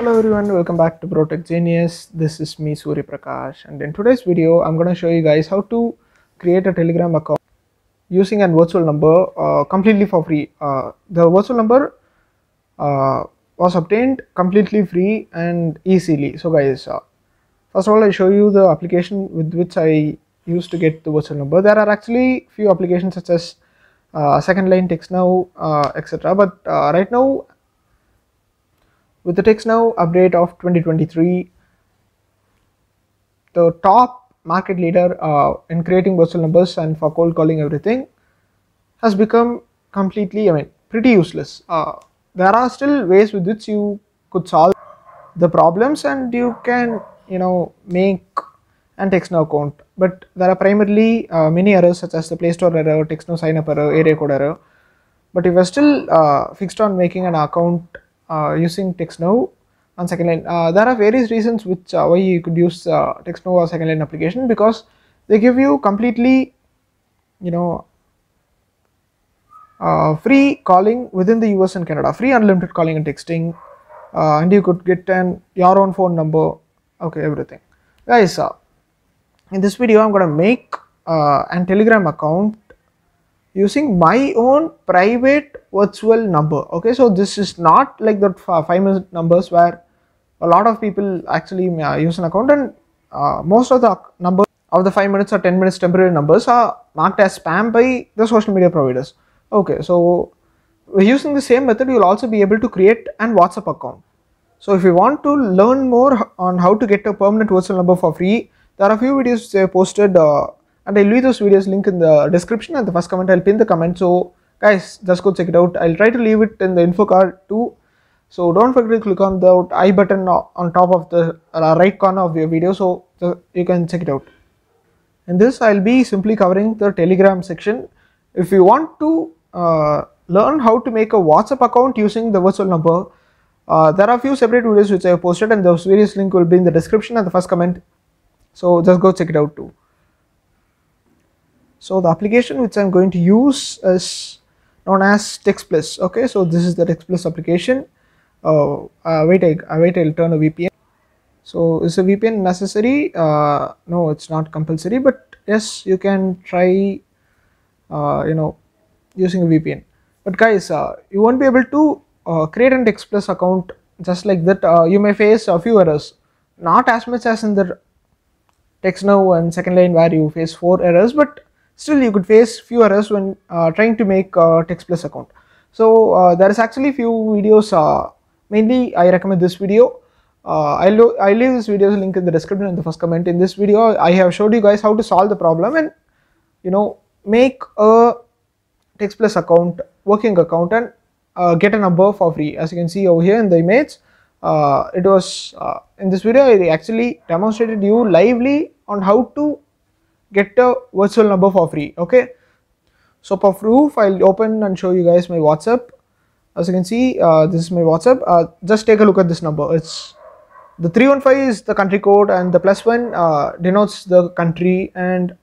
Hello everyone, welcome back to Protech Genius. This is me Surya Prakash and in today's video I'm going to show you guys how to create a Telegram account using a virtual number uh, completely for free. Uh, the virtual number uh, was obtained completely free and easily. So guys, uh, first of all I show you the application with which I used to get the virtual number. There are actually few applications such as uh, second line text now uh, etc. But right now with the text now update of 2023 the top market leader uh, in creating virtual numbers and for cold calling everything has become completely i mean pretty useless. Uh, there are still ways with which you could solve the problems and you can you know make an text now account. But there are primarily uh, many errors such as the play store error text now sign up error area code error. But if you're still uh, fixed on making an account using TextNow on second line, uh, there are various reasons which uh, why you could use uh, TextNow or second line application because they give you completely, you know, uh, free calling within the US and Canada, free unlimited calling and texting, uh, and you could get an your own phone number, okay, everything. Guys, uh, in this video, I'm gonna make uh, an Telegram account using my own private virtual number okay? So this is not like the five minute numbers where a lot of people actually uh, use an account and uh, most of the numbers of the 5 minutes or 10 minutes temporary numbers are marked as spam by the social media providers okay? So using the same method you'll also be able to create an whatsapp account. So if you want to learn more on how to get a permanent virtual number for free there are a few videos posted uh, and I'll leave those videos link in the description and the first comment I'll pin the comment. So guys just go check it out. I'll try to leave it in the info card too. So don't forget to click on the i button on top of the uh, right corner of your video so you can check it out. In this I'll be simply covering the telegram section. If you want to uh, learn how to make a WhatsApp account using the virtual number uh, there are a few separate videos which I have posted and those various link will be in the description and the first comment. So just go check it out too so the application which I'm going to use is known as TextPlus. Okay, so this is the TextPlus application. Uh, uh, wait, I, uh, wait, I'll turn a VPN. So is a VPN necessary? Uh, no, it's not compulsory, but yes, you can try, uh, you know, using a VPN. But guys, uh, you won't be able to uh, create an TextPlus account just like that. Uh, you may face a few errors, not as much as in the TextNow and second line where you face four errors, but still you could face few errors when uh, trying to make a TextPlus account. So uh, there is actually few videos, uh, mainly I recommend this video. Uh, I'll, I'll leave this video's link in the description in the first comment. In this video, I have showed you guys how to solve the problem and you know make a TextPlus account, working account and uh, get a number for free. As you can see over here in the image, uh, it was in this video I actually demonstrated you lively on how to get a virtual number for free okay? So for proof i'll open and show you guys my whatsapp. As you can see uh, this is my whatsapp. Uh, just take a look at this number. It's the 315 is the country code and the plus one uh, denotes the country and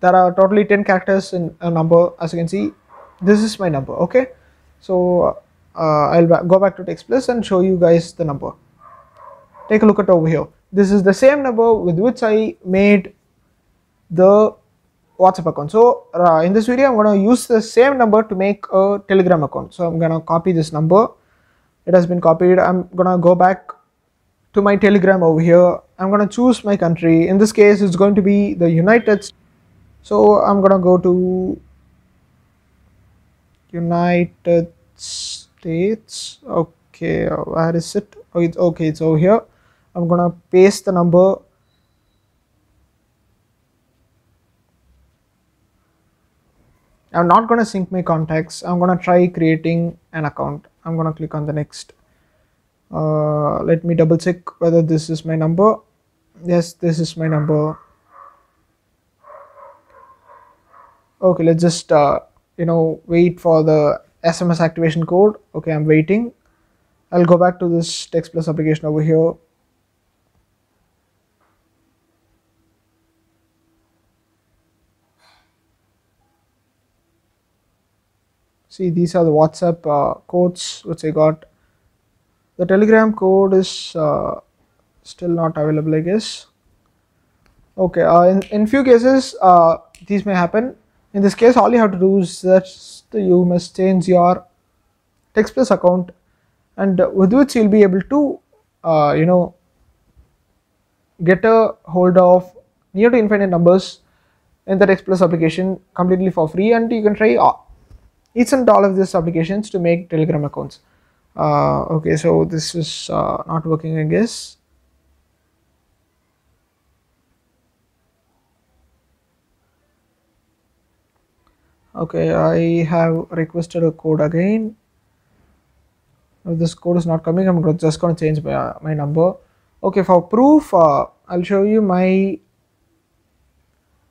there are totally 10 characters in a number as you can see. This is my number okay? So uh, i'll go back to TextPlus and show you guys the number. Take a look at over here. This is the same number with which i made the WhatsApp account. So uh, in this video, I'm going to use the same number to make a Telegram account. So I'm going to copy this number. It has been copied. I'm going to go back to my Telegram over here. I'm going to choose my country. In this case, it's going to be the United States. So I'm going to go to United States. Okay, where is it? Oh, it's okay. It's over here. I'm going to paste the number I'm not going to sync my contacts. I'm going to try creating an account. I'm going to click on the next. Uh, let me double check whether this is my number. Yes, this is my number. Okay, let's just, uh, you know, wait for the SMS activation code. Okay, I'm waiting. I'll go back to this text plus application over here. See these are the whatsapp uh, codes which i got. The telegram code is uh, still not available i guess. Okay uh, in, in few cases uh, these may happen. In this case all you have to do is that you must change your TextPlus account and with which you'll be able to uh, you know get a hold of near to infinite numbers in the TextPlus application completely for free and you can try each and all of these applications to make telegram accounts. Uh, okay so this is uh, not working I guess. Okay I have requested a code again. If this code is not coming I'm just going to change my, my number. Okay for proof uh, I'll show you my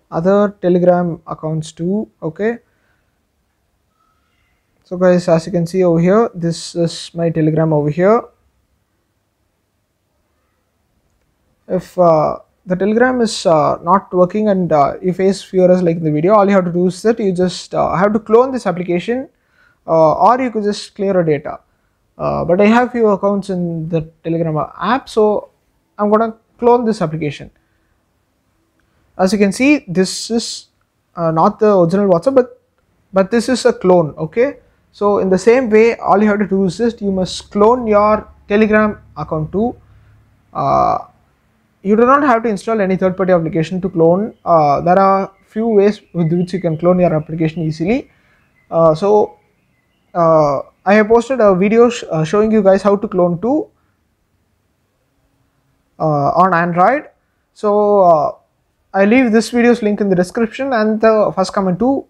other telegram accounts too okay so guys as you can see over here this is my telegram over here. If uh, the telegram is uh, not working and uh, you face few errors like in the video all you have to do is that you just uh, have to clone this application uh, or you could just clear a data. Uh, but I have few accounts in the telegram app so I'm gonna clone this application. As you can see this is not the original WhatsApp but but this is a clone okay so in the same way all you have to do is just you must clone your telegram account too you do not have to install any third party application to clone. Uh, there are few ways with which you can clone your application easily. Uh, so uh, I have posted a video sh uh, showing you guys how to clone to uh, on Android. So uh, I leave this video's link in the description and the first comment too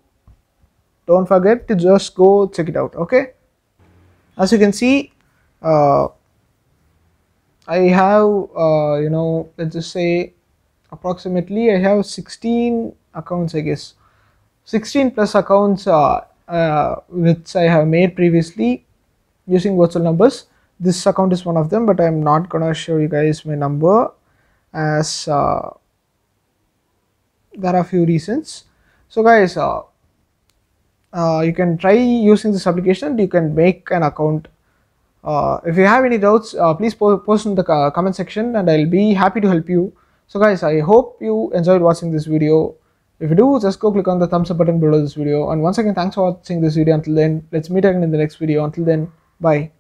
don't forget to just go check it out okay? As you can see uh, I have uh, you know let's just say approximately I have 16 accounts I guess. 16 plus accounts uh, uh, which I have made previously using virtual numbers. This account is one of them but I'm not gonna show you guys my number as uh, there are a few reasons. So guys uh, uh, you can try using this application. You can make an account. Uh, if you have any doubts uh, please po post in the comment section and I'll be happy to help you. So guys I hope you enjoyed watching this video. If you do just go click on the thumbs up button below this video. And once again thanks for watching this video until then. Let's meet again in the next video. Until then bye